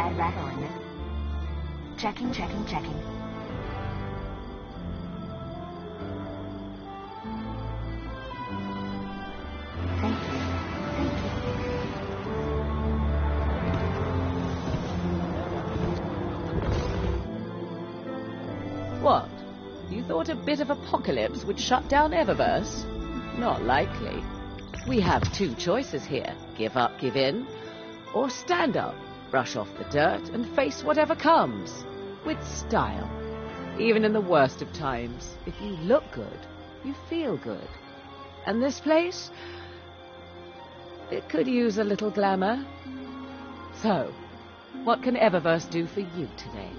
bad rattle in. Checking, checking, checking. What? You thought a bit of apocalypse would shut down Eververse? Not likely. We have two choices here. Give up, give in, or stand up, brush off the dirt, and face whatever comes. With style. Even in the worst of times, if you look good, you feel good. And this place? It could use a little glamour. So, what can Eververse do for you today?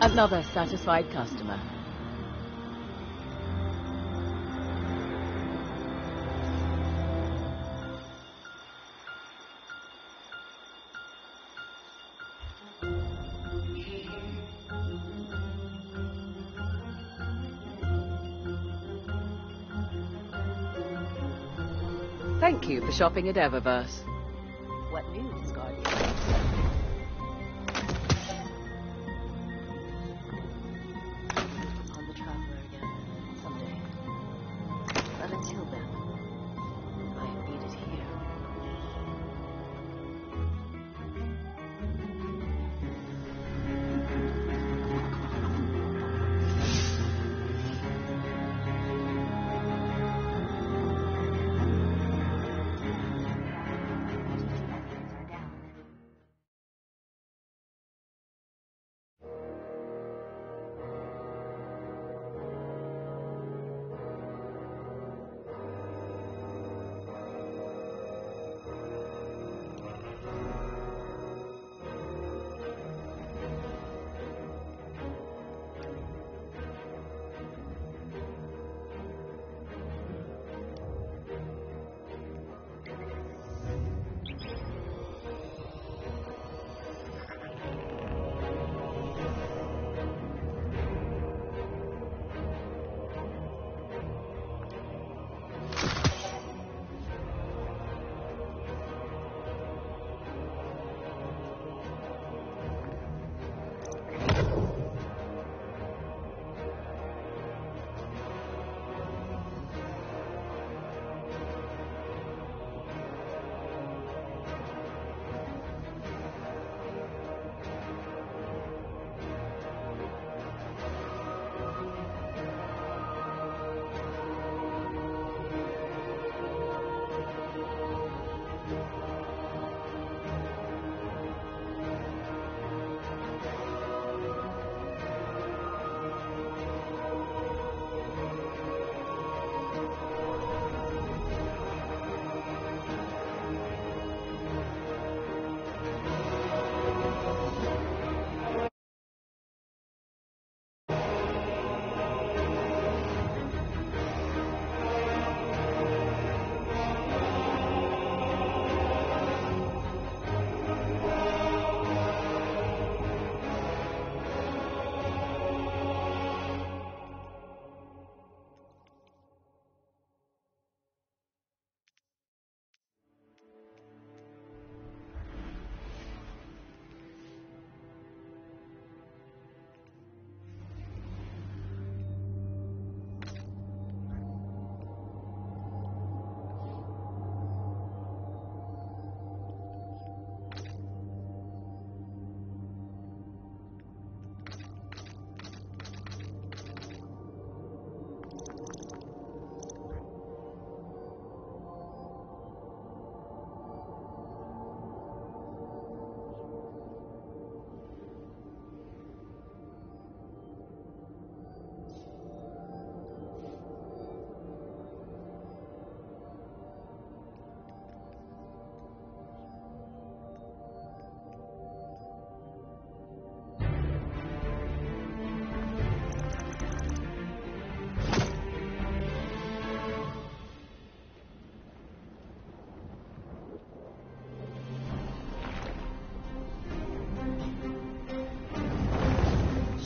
Another satisfied customer. Thank you for shopping at Eververse. What news,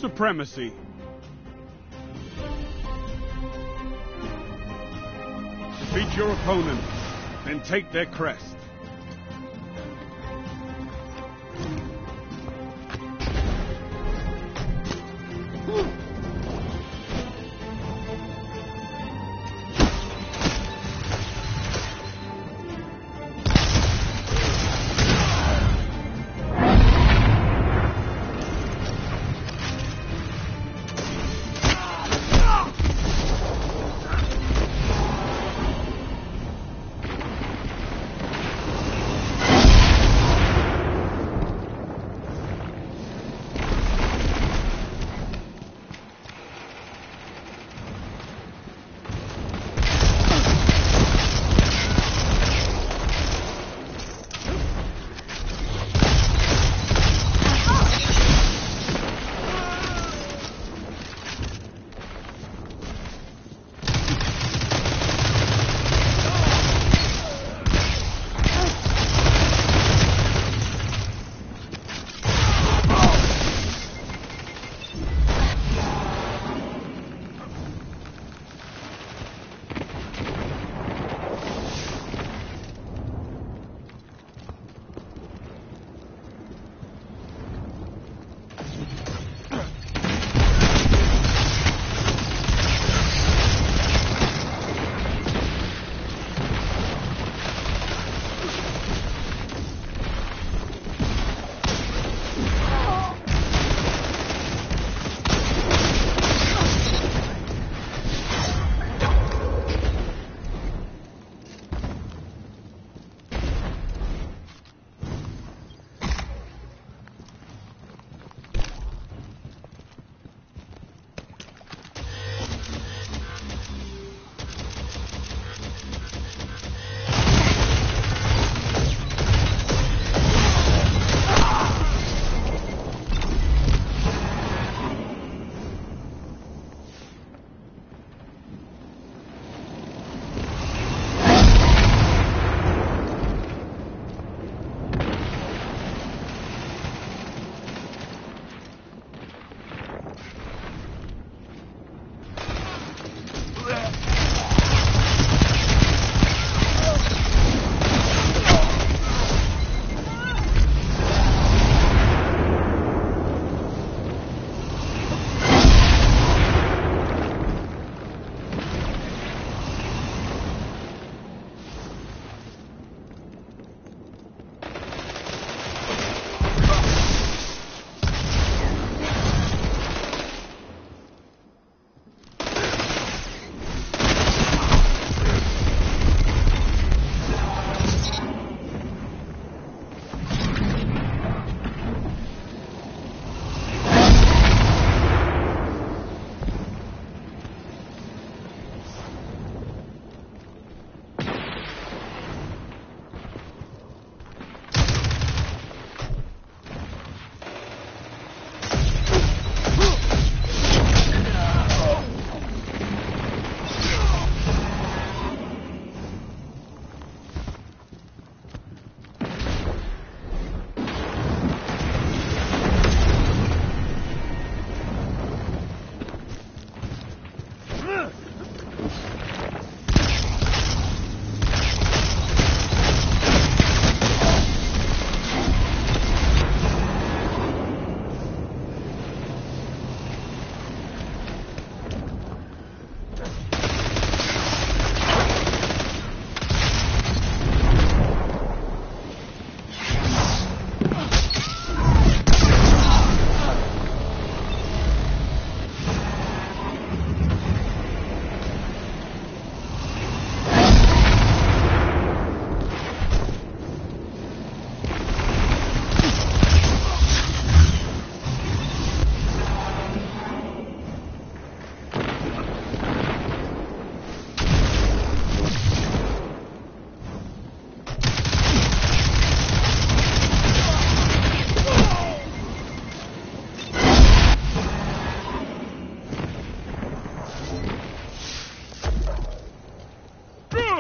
supremacy. Defeat your opponent, then take their crest.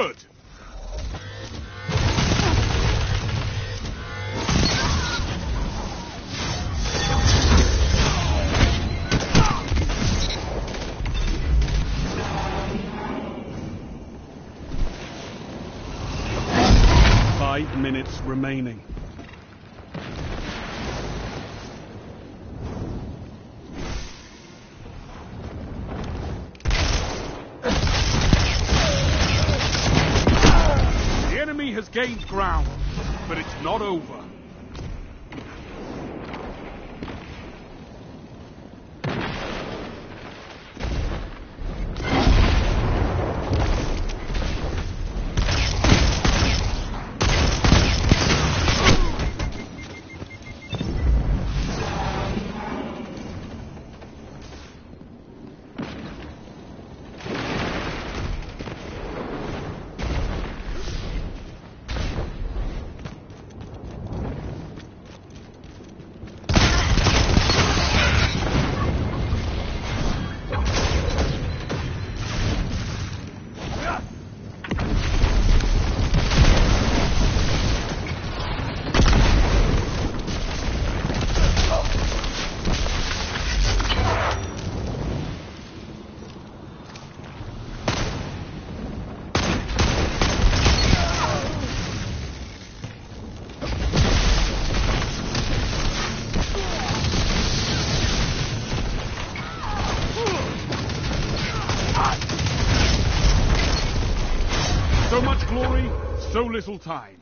Good! Gained ground, but it's not over. Little time.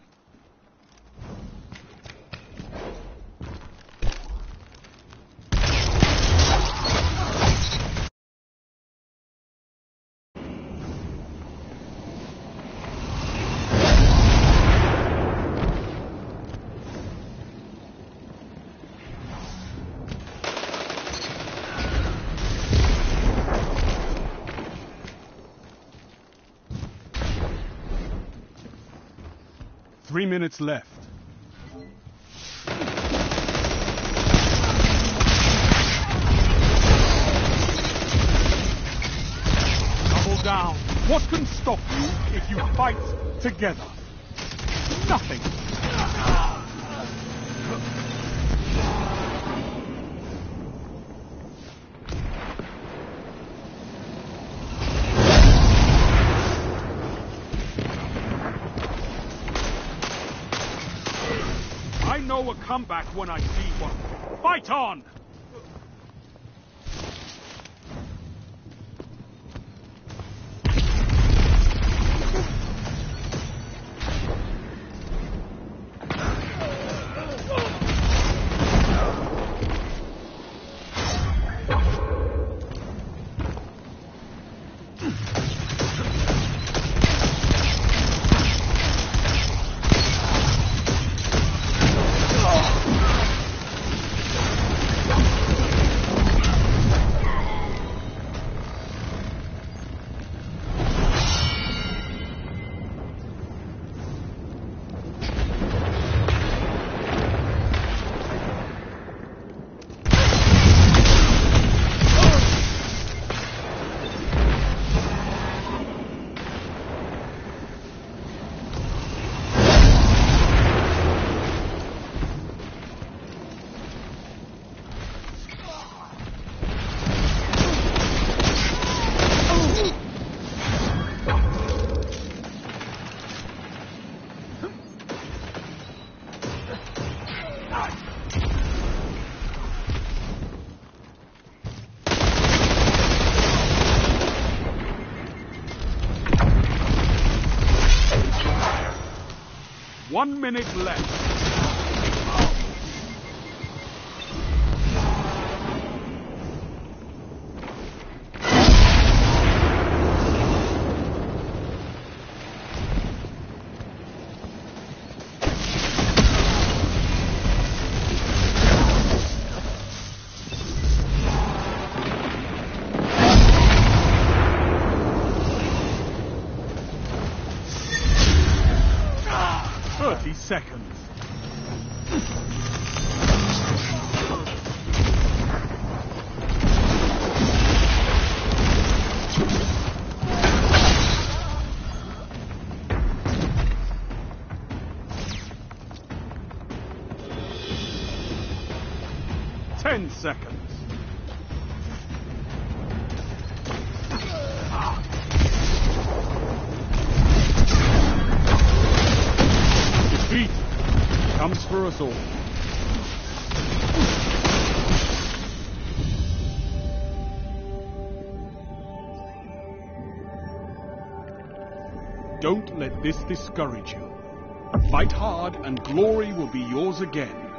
Three minutes left. Double down. What can stop you if you fight together? Nothing. I know a comeback when I see one. Fight on! One minute left. seconds. Defeat comes for us all. Don't let this discourage you. Fight hard and glory will be yours again.